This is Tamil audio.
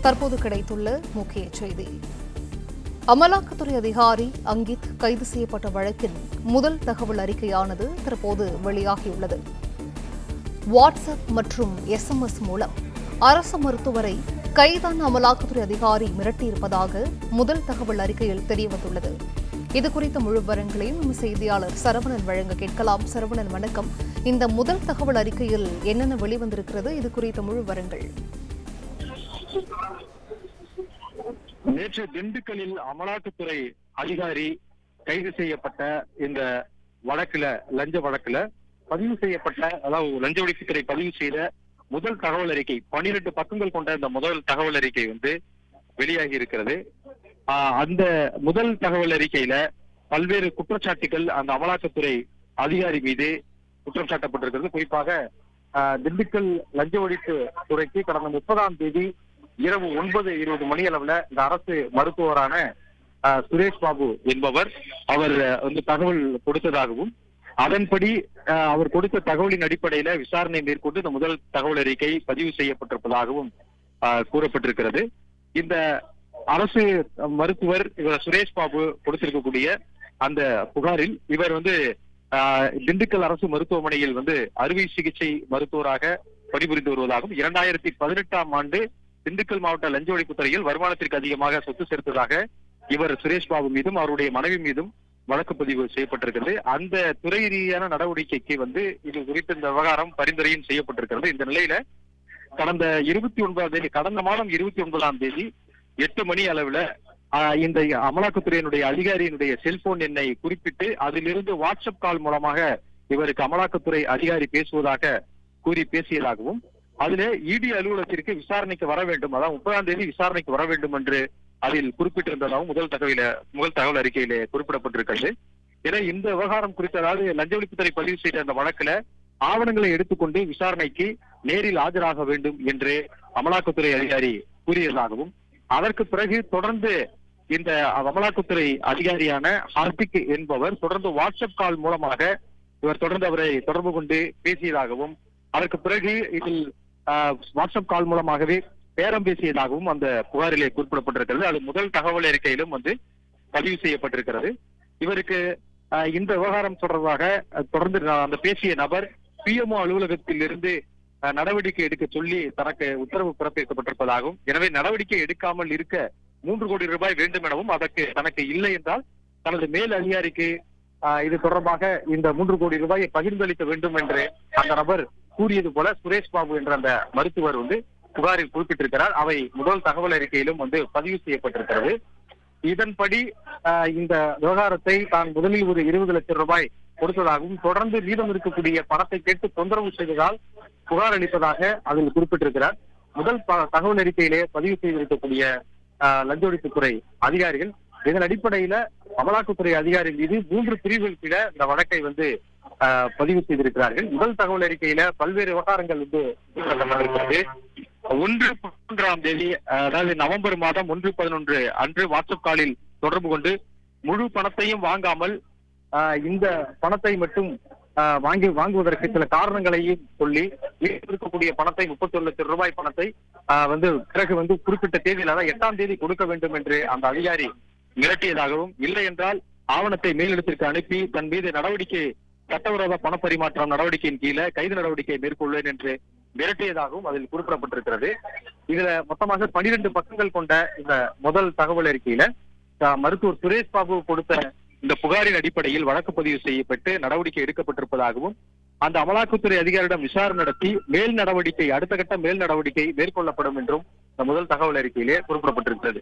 தற்போது கிடைத்துள்ள முக்கிய செய்தி. அமலாக்கத்துறை அதிகாரி அங்கித் கைது செய்யப்பட்ட வழக்கின் முதல் தகவல் அறிக்கையானது தற்போது வெளியாகியுள்ளது. வாட்ஸ்அப் மற்றும் எஸ்எம்எஸ் மூலம் அரசு மருத்துவரை கைதான அமலாக்கத்துறை அதிகாரி மிரட்டியிருப்பதாக முதல் தகவல் அறிக்கையில் தெரியவந்துள்ளது. இது குறித்த முழு விவரங்களையும் செய்தியாளர் சரவணன் வழங்க கேட்கலாம். சரவணன் வணக்கம். இந்த முதல் தகவல் அறிக்கையில் என்னென்ன வெளிவந்திருக்கிறது? இது குறித்த முழு விவரங்கள். நேற்று திண்டுக்கல்லில் அமலாக்கத்துறை அதிகாரி கைது செய்யப்பட்ட இந்த வழக்குல லஞ்ச வழக்குல பதிவு செய்யப்பட்ட அதாவது லஞ்ச ஒழிப்புத்துறை பதிவு செய்த முதல் தகவல் அறிக்கை பனிரெண்டு பக்கங்கள் கொண்ட இந்த முதல் தகவல் அறிக்கை வந்து வெளியாகி இருக்கிறது. ஆஹ் அந்த முதல் தகவல் அறிக்கையில பல்வேறு குற்றச்சாட்டுகள் அந்த அமலாக்கத்துறை அதிகாரி மீது குற்றம் சாட்டப்பட்டிருக்கிறது குறிப்பாக ஆஹ் திண்டுக்கல் லஞ்ச ஒழிப்பு துறைக்கு கடந்த முப்பதாம் தேதி இரவு ஒன்பது இருபது மணி அளவுல இந்த அரசு மருத்துவரான சுரேஷ் பாபு என்பவர் அவர் வந்து தகவல் கொடுத்ததாகவும் அதன்படி அவர் கொடுத்த தகவலின் அடிப்படையில விசாரணை மேற்கொண்டு இந்த முதல் தகவல் அறிக்கை பதிவு செய்யப்பட்டிருப்பதாகவும் கூறப்பட்டிருக்கிறது. இந்த அரசு மருத்துவர் இவர் சுரேஷ் பாபு கொடுத்திருக்கக்கூடிய அந்த புகாரில் இவர் வந்து ஆஹ், திண்டுக்கல் அரசு மருத்துவமனையில் வந்து அறுவை சிகிச்சை மருத்துவராக பணிபுரிந்து வருவதாகவும் இரண்டாயிரத்தி பதினெட்டாம் ஆண்டு திண்டுக்கல் மாவட்ட லஞ்ச ஒழிப்புத்துறையில் வருமானத்திற்கு அதிகமாக சொத்து சேர்த்ததாக இவர் சுரேஷ் பாபு மீதும் அவருடைய மனைவி மீதும் வழக்கு பதிவு செய்யப்பட்டிருக்கிறது. அந்த துறை ரீதியான நடவடிக்கைக்கு வந்து இது குறித்து இந்த விவகாரம் பரிந்துரையும் செய்யப்பட்டிருக்கிறது. இந்த நிலையில கடந்த இருபத்தி ஒன்பதாம் தேதி கடந்த மாதம் இருபத்தி ஒன்பதாம் தேதி எட்டு மணி அளவுல ஆஹ், இந்த அமலாக்கத்துறையினுடைய அதிகாரியினுடைய செல்போன் எண்ணை குறிப்பிட்டு அதிலிருந்து வாட்ஸ்அப் கால் மூலமாக இவருக்கு அமலாக்கத்துறை அதிகாரி பேசுவதாக கூறி பேசியதாகவும் அதிலே இடி அலுவலகத்திற்கு விசாரணைக்கு வர வேண்டும். அதாவது முப்பதாம் தேதி விசாரணைக்கு வர வேண்டும் என்று அதில் குறிப்பிட்டிருந்ததாகவும் முதல் தகவல முதல் தகவல் அறிக்கையிலே குறிப்பிடப்பட்டிருக்கிறது. ஏன்னா இந்த விவகாரம் குறித்து அதாவது லஞ்ச ஒழிப்புத்துறை பதிவு செய்த அந்த வழக்குல ஆவணங்களை எடுத்துக்கொண்டு விசாரணைக்கு நேரில் ஆஜராக வேண்டும் என்று அமலாக்கத்துறை அதிகாரி கூறியதாகவும் அதற்கு பிறகு தொடர்ந்து இந்த அமலாக்கத்துறை அதிகாரியான ஹார்திக் என்பவர் தொடர்ந்து வாட்ஸ்அப் கால் மூலமாக இவர் தொடர்ந்து அவரை தொடர்பு கொண்டு பேசியதாகவும் அதற்கு பிறகு இதில் வாட்ஸ்அப் கால் மூலமாகவே பேரம் பேசியதாகவும் அந்த புகாரிலே குறிப்பிடப்பட்டிருக்கிறது. அது முதல் தகவல் அறிக்கையிலும் வந்து பதிவு செய்யப்பட்டிருக்கிறது. இவருக்கு இந்த விவகாரம் தொடர்பாக தொடர்ந்து அந்த பேசிய நபர் பிஎம்ஓ அலுவலகத்தில் இருந்து நடவடிக்கை எடுக்க சொல்லி தனக்கு உத்தரவு பிறப்பிக்கப்பட்டிருப்பதாகவும் எனவே நடவடிக்கை எடுக்காமல் இருக்க மூன்று கோடி ரூபாய் வேண்டும் எனவும் அதற்கு தனக்கு இல்லை என்றால் தனது மேல் அதிகாரிக்கு ஆஹ், இது தொடர்பாக இந்த மூன்று கோடி ரூபாயை பகிர்ந்தளிக்க வேண்டும் என்று அந்த நபர் கூறியது போல சுரேஷ் பாபு என்ற அந்த மருத்துவர் வந்து புகாரில் குறிப்பிட்டிருக்கிறார். அவை முதல் தகவல் அறிக்கையிலும் வந்து பதிவு செய்யப்பட்டிருக்கிறது. இதன்படி இந்த விவகாரத்தை தான் முதலில் ஒரு இருபது லட்சம் ரூபாய் கொடுத்ததாகவும் தொடர்ந்து மீதம் இருக்கக்கூடிய பணத்தை கேட்டு தொந்தரவு செய்ததால் புகார் அளிப்பதாக அதில் குறிப்பிட்டிருக்கிறார். முதல் தகவல் அறிக்கையிலே பதிவு செய்திருக்கக்கூடிய லஞ்ச ஒழிப்புத்துறை அதிகாரிகள் இதன் அடிப்படையில அமலாக்கத்துறை அதிகாரி மீது மூன்று பிரிவுகள் கீழ இந்த வழக்கை வந்து பதிவு செய்திருக்கிறார்கள். முதல் தகவல் அறிக்கையில பல்வேறு விவகாரங்கள் வந்து இருக்கிறது ஒன்று பதினொன்றாம் தேதி அதாவது நவம்பர் மாதம் ஒன்று பதினொன்று அன்று வாட்ஸ்அப் காலில் தொடர்பு கொண்டு முழு பணத்தையும் வாங்காமல் இந்த பணத்தை மட்டும் ஆஹ், வாங்கி வாங்குவதற்கு சில காரணங்களையும் சொல்லி இருக்கக்கூடிய பணத்தை முப்பத்தி ஒரு லட்சம் ரூபாய் பணத்தை ஆஹ், வந்து பிறகு வந்து குறிப்பிட்ட தேதியில் அதாவது எட்டாம் தேதி கொடுக்க வேண்டும் என்று அந்த அதிகாரி மிரட்டியதாகவும் இல்லை என்றால் ஆவணத்தை மேலிடத்திற்கு அனுப்பி தன் மீது நடவடிக்கை சட்டவிரோத பணப்பரிமாற்றம் நடவடிக்கையின் கீழே கைது நடவடிக்கை மேற்கொள்வேன் என்று மிரட்டியதாகவும் அதில் குறிப்பிடப்பட்டிருக்கிறது. இதுல மொத்தமாக பனிரெண்டு பக்கங்கள் கொண்ட இந்த முதல் தகவல் அறிக்கையில மருத்துவர் சுரேஷ் பாபு கொடுத்த இந்த புகாரின் அடிப்படையில் வழக்கு பதிவு செய்யப்பட்டு நடவடிக்கை எடுக்கப்பட்டிருப்பதாகவும் அந்த அமலாக்கத்துறை அதிகாரியிடம் விசாரணை நடத்தி மேல் நடவடிக்கை அடுத்த கட்ட மேல் நடவடிக்கை மேற்கொள்ளப்படும் என்றும் இந்த முதல் தகவல் அறிக்கையிலே குறிப்பிடப்பட்டிருக்கிறது.